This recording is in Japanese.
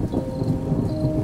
あっ。